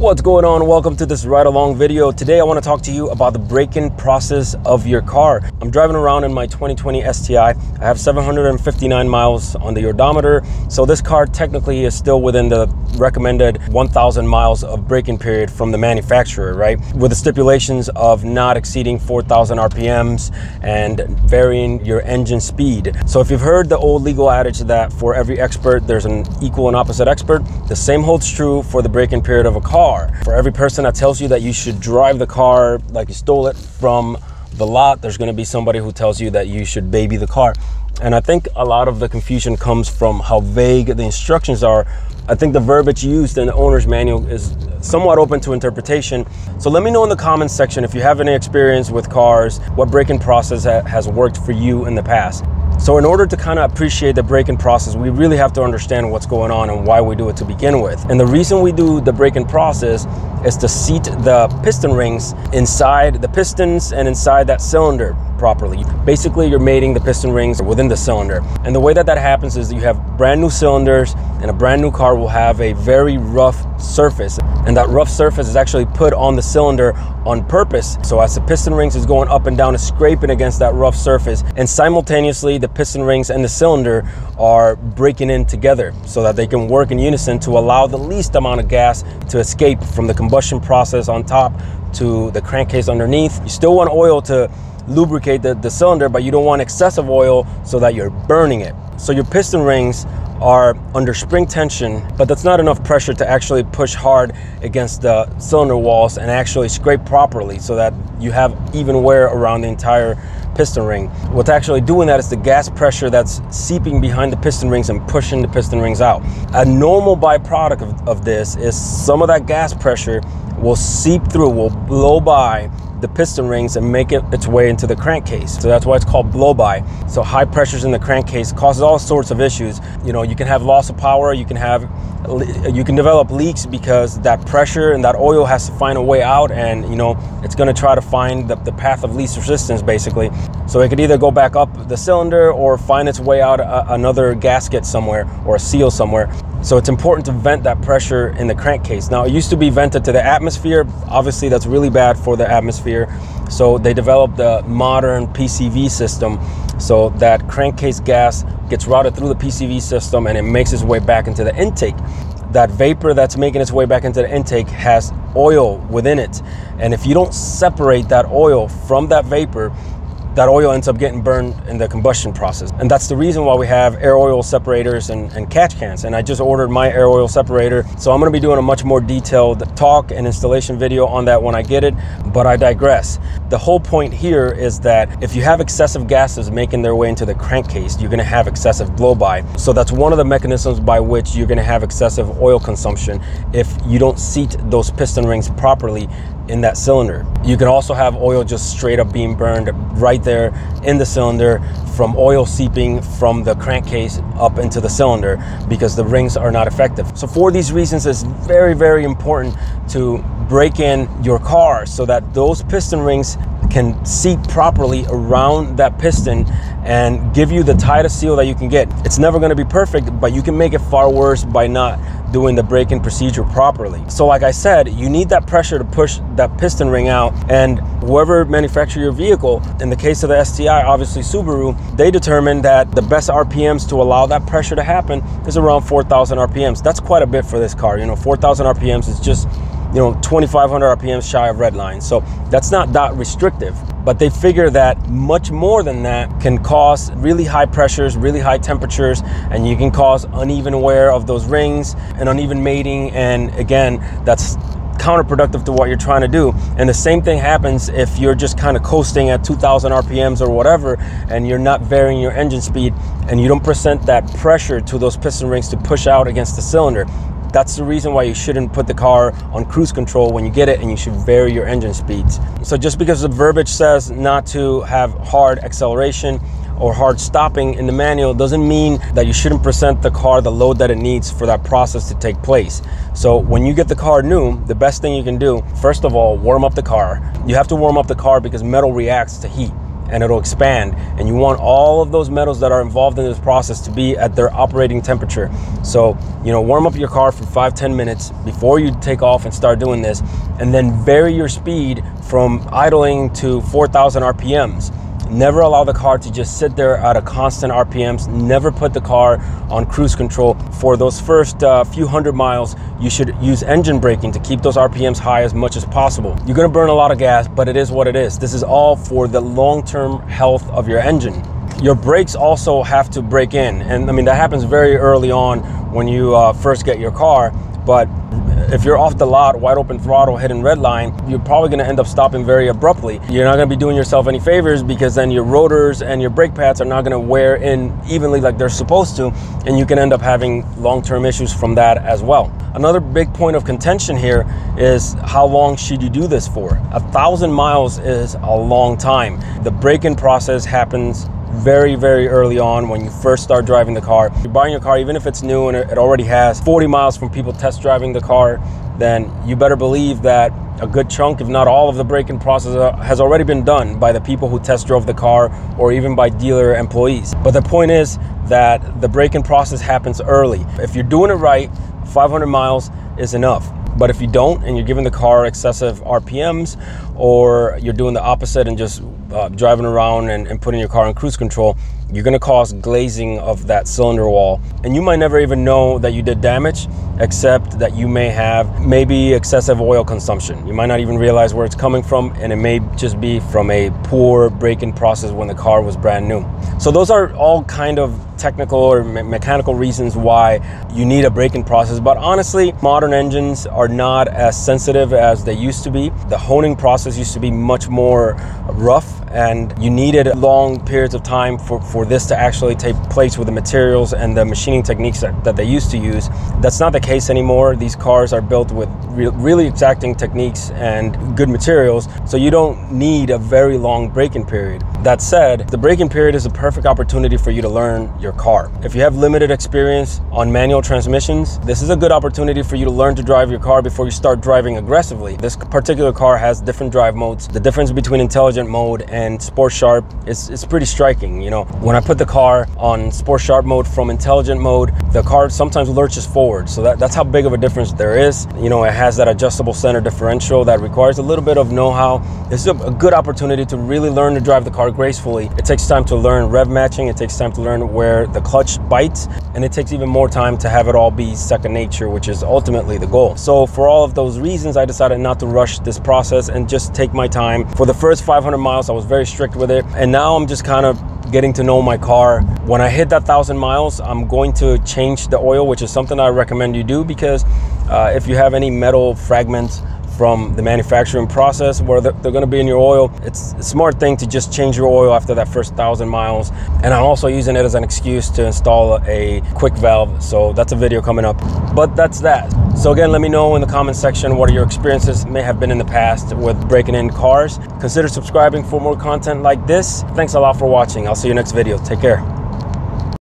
What's going on? Welcome to this ride along video. Today I want to talk to you about the break-in process of your car. I'm driving around in my 2020 STI. I have 759 miles on the odometer. So this car technically is still within the recommended 1000 miles of break-in period from the manufacturer, right? With the stipulations of not exceeding 4000 RPMs and varying your engine speed. So if you've heard the old legal adage that for every expert, there's an equal and opposite expert, the same holds true for the break-in period of a car car. For every person that tells you that you should drive the car like you stole it from the lot, there's gonna be somebody who tells you that you should baby the car. And I think a lot of the confusion comes from how vague the instructions are. I think the verbiage used in the owner's manual is somewhat open to interpretation. So let me know in the comments section if you have any experience with cars, what break-in process has worked for you in the past. So in order to kind of appreciate the break-in process, we really have to understand what's going on and why we do it to begin with. And the reason we do the break-in process is to seat the piston rings inside the pistons and inside that cylinder properly. Basically, you're mating the piston rings within the cylinder. And the way that that happens is you have brand new cylinders and a brand new car will have a very rough surface. And that rough surface is actually put on the cylinder on purpose. So as the piston rings is going up and down, it's scraping against that rough surface. And simultaneously, the piston rings and the cylinder are breaking in together so that they can work in unison to allow the least amount of gas to escape from the combustion process on top to the crankcase underneath. You still want oil to lubricate the, the cylinder, but you don't want excessive oil so that you're burning it. So your piston rings are under spring tension, but that's not enough pressure to actually push hard against the cylinder walls and actually scrape properly so that you have even wear around the entire piston ring. What's actually doing that is the gas pressure that's seeping behind the piston rings and pushing the piston rings out. A normal byproduct of, of this is some of that gas pressure will seep through, will blow by the piston rings and make it its way into the crankcase. So that's why it's called blow by. So high pressures in the crankcase causes all sorts of issues. You know, you can have loss of power, you can have you can develop leaks because that pressure and that oil has to find a way out and you know it's going to try to find the, the, path of least resistance basically so it could either go back up the cylinder or find its way out a, another gasket somewhere or a seal somewhere so it's important to vent that pressure in the crankcase now it used to be vented to the atmosphere obviously that's really bad for the atmosphere so they developed the modern PCV system so that crankcase gas gets routed through the PCV system and it makes its way back into the intake. That vapor that's making its way back into the intake has oil within it. And if you don't separate that oil from that vapor, that oil ends up getting burned in the combustion process. And that's the reason why we have air oil separators and, and, catch cans. And I just ordered my air oil separator. So I'm gonna be doing a much more detailed talk and installation video on that when I get it, but I digress. The whole point here is that if you have excessive gases making their way into the crankcase, you're gonna have excessive blow-by. So that's one of the mechanisms by which you're gonna have excessive oil consumption if you don't seat those piston rings properly in that cylinder. You can also have oil just straight up being burned right there in the cylinder from oil seeping from the crankcase up into the cylinder because the rings are not effective. So for these reasons, it's very, very important to break in your car so that those piston rings can seat properly around that piston and give you the tightest seal that you can get. It's never gonna be perfect, but you can make it far worse by not doing the break-in procedure properly. So like I said, you need that pressure to push that piston ring out and whoever manufactured your vehicle, in the case of the STI, obviously Subaru, they determined that the best RPMs to allow that pressure to happen is around 4,000 RPMs. That's quite a bit for this car. You know, 4,000 RPMs is just you know 2500 rpm shy of red line so that's not that restrictive but they figure that much more than that can cause really high pressures really high temperatures and you can cause uneven wear of those rings and uneven mating and again that's counterproductive to what you're trying to do. And the same thing happens if you're just kind of coasting at 2000 RPMs or whatever, and you're not varying your engine speed and you don't present that pressure to those piston rings to push out against the cylinder. That's the reason why you shouldn't put the car on cruise control when you get it and you should vary your engine speeds. So just because the verbiage says not to have hard acceleration or hard stopping in the manual doesn't mean that you shouldn't present the car the load that it needs for that process to take place. So when you get the car new, the best thing you can do, first of all, warm up the car. You have to warm up the car because metal reacts to heat and it'll expand. And you want all of those metals that are involved in this process to be at their operating temperature. So, you know, warm up your car for five, 10 minutes before you take off and start doing this, and then vary your speed from idling to 4,000 RPMs. Never allow the car to just sit there at a constant RPMs. Never put the car on cruise control. For those first uh, few hundred miles, you should use engine braking to keep those RPMs high as much as possible. You're gonna burn a lot of gas, but it is what it is. This is all for the long-term health of your engine. Your brakes also have to break in. And I mean, that happens very early on when you uh, first get your car, but if you're off the lot, wide open throttle, hitting red line, you're probably gonna end up stopping very abruptly. You're not gonna be doing yourself any favors because then your rotors and your brake pads are not gonna wear in evenly like they're supposed to, and you can end up having long-term issues from that as well. Another big point of contention here is how long should you do this for? A thousand miles is a long time. The break-in process happens very, very early on when you first start driving the car. You're buying your car, even if it's new and it already has 40 miles from people test driving the car, then you better believe that a good chunk, if not all of the braking process uh, has already been done by the people who test drove the car or even by dealer employees. But the point is that the braking process happens early. If you're doing it right, 500 miles is enough. But if you don't and you're giving the car excessive RPMs or you're doing the opposite and just uh, driving around and, and putting your car on cruise control, you're gonna cause glazing of that cylinder wall. And you might never even know that you did damage, except that you may have maybe excessive oil consumption. You might not even realize where it's coming from, and it may just be from a poor break-in process when the car was brand new. So those are all kind of technical or me mechanical reasons why you need a braking process. But honestly, modern engines are not as sensitive as they used to be. The honing process used to be much more rough and you needed long periods of time for, for this to actually take place with the materials and the machining techniques that, that they used to use. That's not the case anymore. These cars are built with re really exacting techniques and good materials, so you don't need a very long braking period. That said, the braking period is a perfect opportunity for you to learn your car. If you have limited experience on manual transmissions, this is a good opportunity for you to learn to drive your car before you start driving aggressively. This particular car has different drive modes. The difference between intelligent mode and Sport Sharp is, is pretty striking. You know, when I put the car on Sport Sharp mode from intelligent mode, the car sometimes lurches forward. So that, that's how big of a difference there is. You know, it has that adjustable center differential that requires a little bit of know-how. This is a, a good opportunity to really learn to drive the car gracefully. It takes time to learn rev matching. It takes time to learn the clutch bites. And it takes even more time to have it all be second nature, which is ultimately the goal. So for all of those reasons, I decided not to rush this process and just take my time. For the first 500 miles, I was very strict with it. And now I'm just kind of getting to know my car. When I hit that thousand miles, I'm going to change the oil, which is something I recommend you do because uh, if you have any metal fragments from the manufacturing process where they're, they're going to be in your oil. It's a smart thing to just change your oil after that first thousand miles. And I'm also using it as an excuse to install a quick valve. So that's a video coming up. But that's that. So again, let me know in the comment section what your experiences may have been in the past with breaking in cars. Consider subscribing for more content like this. Thanks a lot for watching. I'll see you next video. Take care.